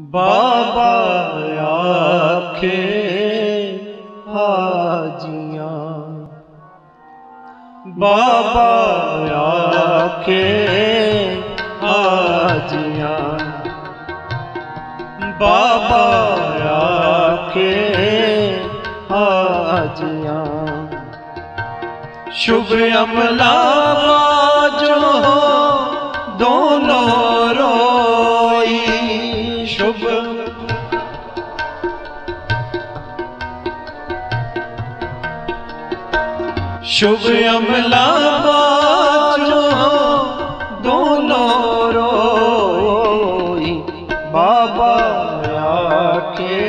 ਬਾਬਾ ਆਖੇ ਹਾਜੀਆਂ। ਬਾਬਾ ਆਖੇ ਹਾਜੀਆਂ। ਬਾਬਾ ਆਖੇ ਹਾਜੀਆਂ। ਸ਼ੁਭ ਅਮਲਾ ਬਾਜੋ ਦੋਨੋਂ ਸ਼ੁਭ ਅਮਲਾ ਬਾਜੋ ਦੋਨੋਂ ਰੋਈ ਬਾਬਾ ਆਖੇ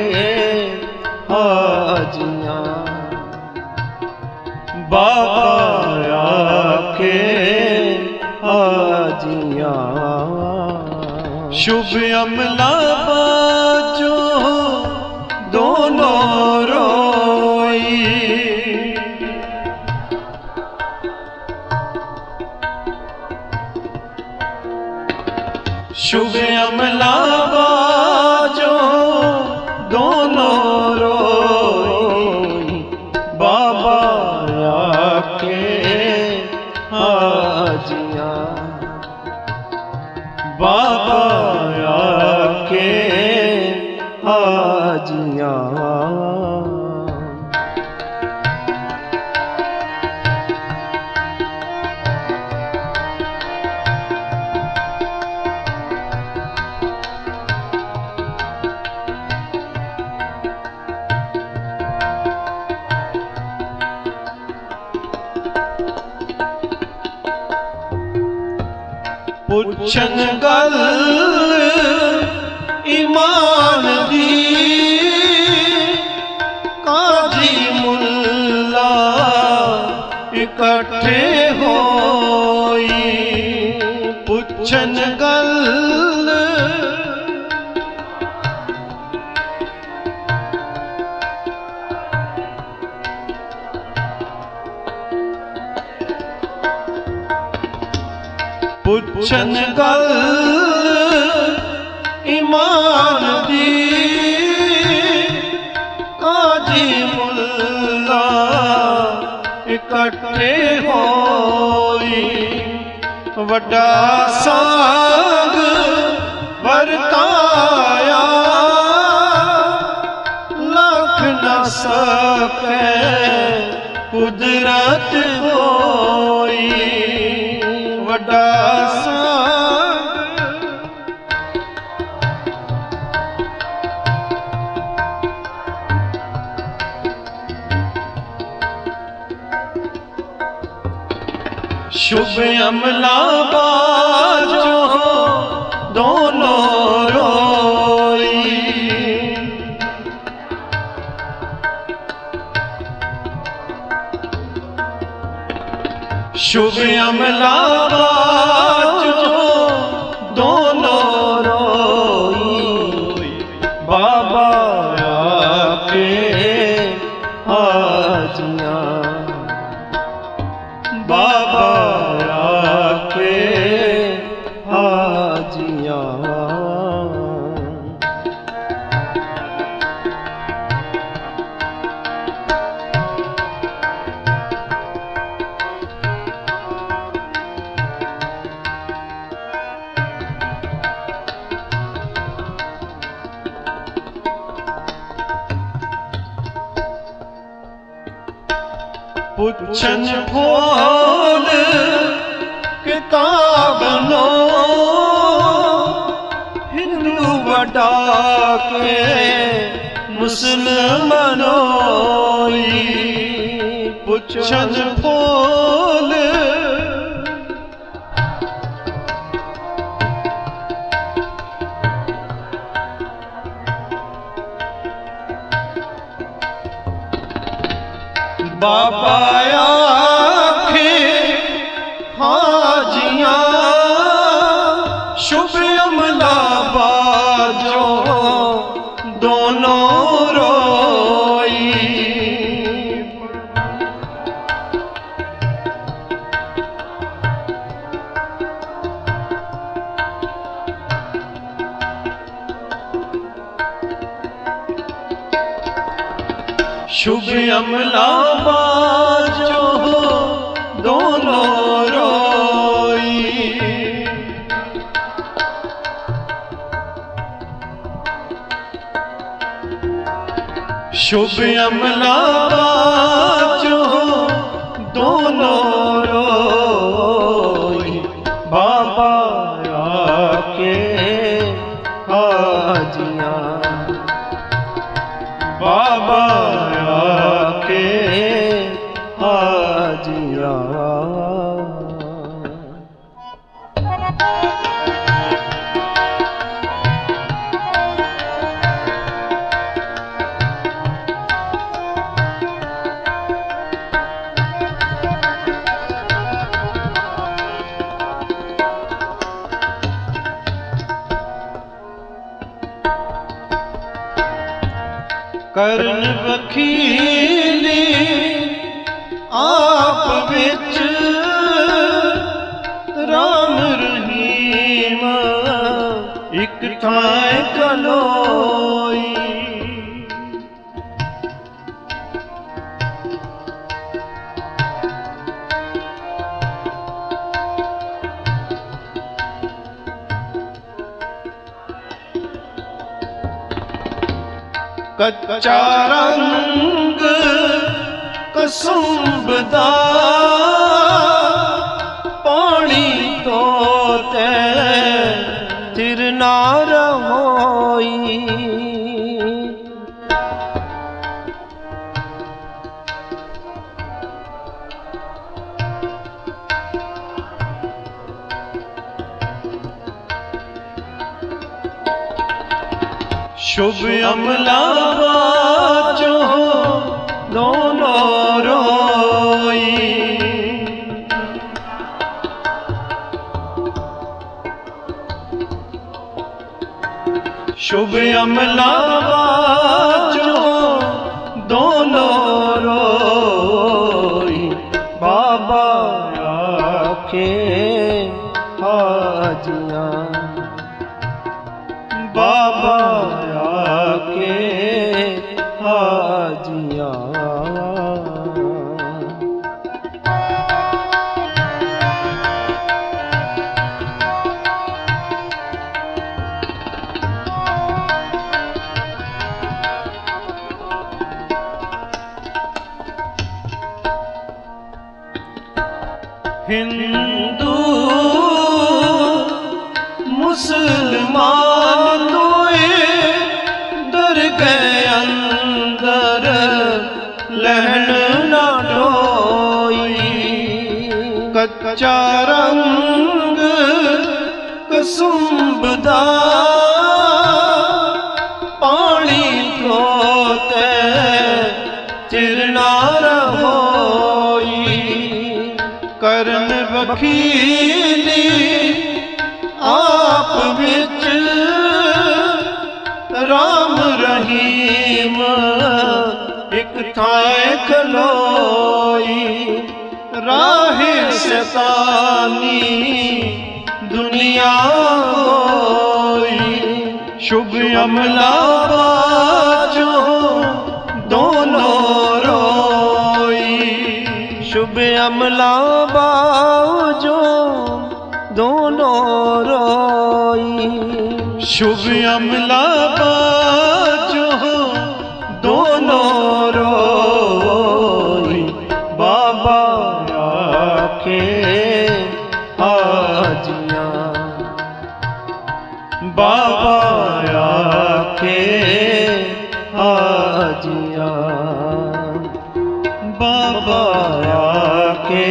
ਹਾਜੀਆਂ ਬਾਬਾ ਆਖੇ ਹਾਜੀਆਂ ਸ਼ੁਭ ਅਮਲਾ ਬਾਜੋ ਸ਼ੁਭ ਅਮਲਾ ਪੁੱਛਣ ਗੱਲ ਇਮਾਨ ਦੀ। ਕਾਜੀ ਮੁੱਲਾ ਇਕੱਠੇ ਹੋਈ। ਪੁੱਛਣ ਪੁੱਛਣ ਗੱਲ ਇਮਾਨ ਦੀ। ਕਾਜੀ ਮੁੱਲਾ ਇਕੱਠੇ ਹੋਈ। ਵੱਡਾ ਸਾਗ ਵਰਤਾਇਆ। ਲੱਖ ਨਾ ਸਕੈ ਕੁਦਰਤ ਵੱਡਾ ਸਾਗ ਸ਼ੁਭ ਅਮਲਾ ਬਾ ਸ਼ੁਭ ਅਮਲਾ ਬਾਜੋ ਦੋਨੋਂ ਰੋਈ। ਬਾਬਾ ਆਕੇ ਹਾਜੀਆਂ ਬਾਬਾ ਪੁੱਛਣ ਫੋਲ ਕਿਤਾਬ ਨੋ ਹਿੰਦੂ ਵਡਾ ਕੇ ਮੁਸਲਮਾਨੋਈ ਪੁੱਛਣ ਫੋਲ ਬਾਬਾ ਆਖੇ ਸ਼ੁਭ ਅਮਲਾ ਬਾਚੋ ਦੋਨੋਂ ਕਰਨ ਵਖੀਲੀ ਆਪ ਵਿੱਚ ਰਾਮ ਰਹੀਮ। ਇੱਕ ਥਾਂ ਕਲੋਈ ਕੱਚਾ ਰੰਗ ਕਸੁੰਭ ਦਾ ਸ਼ੁਭ ਅਮਲਾ ਬਾਚੋ ਨੋ ਨੋ ਰੋਈ। ਸ਼ੁਭ ਅਮਲਾ ਹਿੰਦੂ ਮੁਸਲਮਾਨ ਤੋਏ ਦਰਗਹਿ ਅੰਦਰ ਲਹਿਣ ਰੰਗ ਕਸੁੰਬਦਾ ਬਖੀਲੀ ਆਪ ਵਿੱਚ ਰਾਮ ਰਹੀਮ। ਇੱਕ ਥਾਂ ਖਲੋਈ ਰਾਹ ਸਤਾਨੀ ਦੁਨੀਆ ਸ਼ੁਭ ਅਮਲਾ ਬਾਜੋ ਦੋਨੋਂ ਰੋਈ। ਸ਼ੁਭ ਅਮਲਾ शुभ अमला बाजो दोनों रोई बाबा आखे हाजियाँ बाबा आखे हाजियाँ बाबा आके